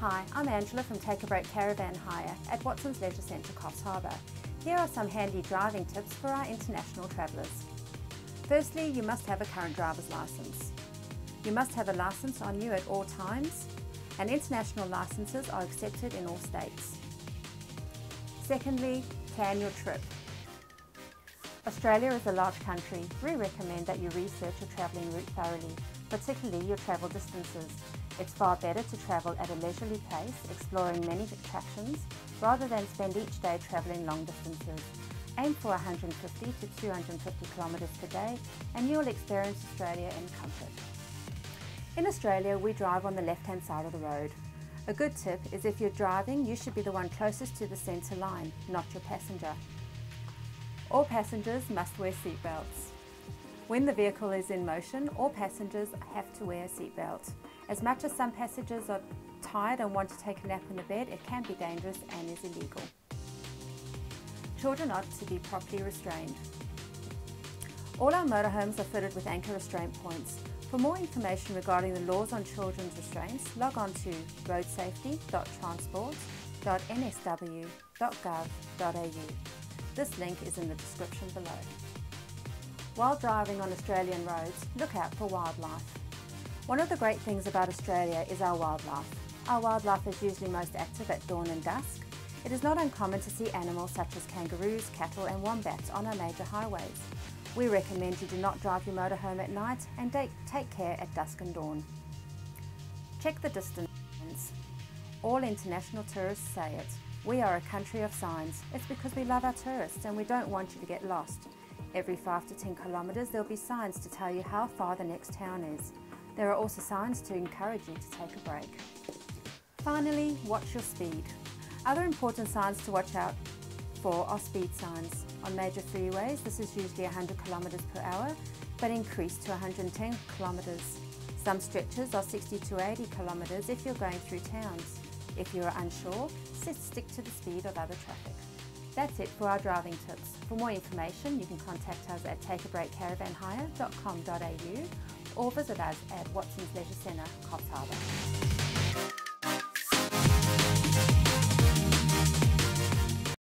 Hi, I'm Angela from Take a Break Caravan Hire at Watson's Leisure Centre Coffs Harbour. Here are some handy driving tips for our international travellers. Firstly, you must have a current driver's licence. You must have a licence on you at all times and international licences are accepted in all states. Secondly, plan your trip. Australia is a large country. We recommend that you research your travelling route thoroughly, particularly your travel distances. It's far better to travel at a leisurely pace, exploring many attractions, rather than spend each day travelling long distances. Aim for 150 to 250 kilometres per day and you'll experience Australia in comfort. In Australia, we drive on the left-hand side of the road. A good tip is if you're driving, you should be the one closest to the centre line, not your passenger. All passengers must wear seatbelts. When the vehicle is in motion, all passengers have to wear a seatbelt. As much as some passengers are tired and want to take a nap in the bed, it can be dangerous and is illegal. Children ought to be properly restrained. All our motorhomes are fitted with anchor restraint points. For more information regarding the laws on children's restraints, log on to roadsafety.transport.nsw.gov.au. This link is in the description below. While driving on Australian roads, look out for wildlife. One of the great things about Australia is our wildlife. Our wildlife is usually most active at dawn and dusk. It is not uncommon to see animals such as kangaroos, cattle and wombats on our major highways. We recommend you do not drive your motorhome at night and take care at dusk and dawn. Check the distance. All international tourists say it. We are a country of signs. It's because we love our tourists and we don't want you to get lost. Every 5 to 10 kilometres there'll be signs to tell you how far the next town is. There are also signs to encourage you to take a break. Finally, watch your speed. Other important signs to watch out for are speed signs. On major freeways, this is usually 100 kilometres per hour, but increased to 110 kilometres. Some stretches are 60 to 80 kilometres if you're going through towns. If you're unsure, stick to the speed of other traffic. That's it for our driving tips. For more information, you can contact us at takeabreakcaravanhire.com.au or visit us at Watson's Leisure Centre, Coffs Harbour.